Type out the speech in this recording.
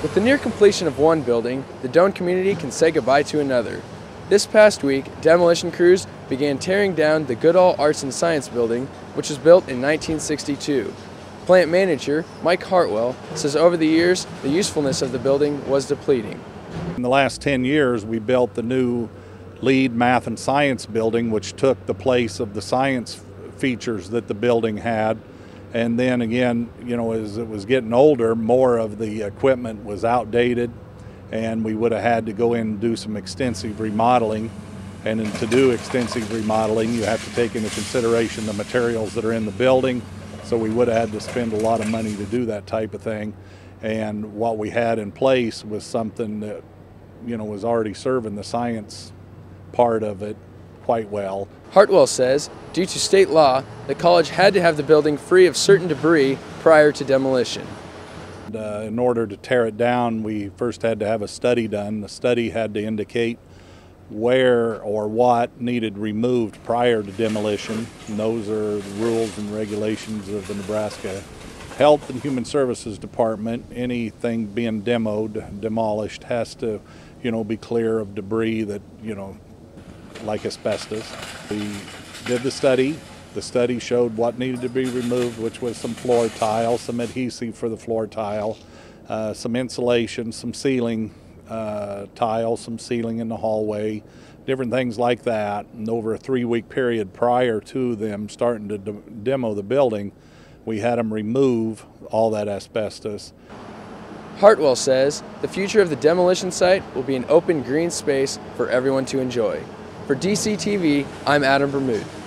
With the near completion of one building, the Doane community can say goodbye to another. This past week, demolition crews began tearing down the Goodall Arts and Science Building, which was built in 1962. Plant manager Mike Hartwell says over the years, the usefulness of the building was depleting. In the last 10 years, we built the new Lied math and science building, which took the place of the science features that the building had. And then again, you know, as it was getting older, more of the equipment was outdated, and we would have had to go in and do some extensive remodeling. And to do extensive remodeling, you have to take into consideration the materials that are in the building. So we would have had to spend a lot of money to do that type of thing. And what we had in place was something that, you know, was already serving the science part of it quite well. Hartwell says, due to state law, the college had to have the building free of certain debris prior to demolition. Uh, in order to tear it down, we first had to have a study done. The study had to indicate where or what needed removed prior to demolition. And those are the rules and regulations of the Nebraska Health and Human Services Department. Anything being demoed, demolished, has to, you know, be clear of debris that, you know, like asbestos. We did the study. The study showed what needed to be removed, which was some floor tile, some adhesive for the floor tile, uh, some insulation, some ceiling uh, tile, some ceiling in the hallway, different things like that. And over a three week period prior to them starting to de demo the building, we had them remove all that asbestos. Hartwell says the future of the demolition site will be an open green space for everyone to enjoy. For DCTV, I'm Adam Burmood.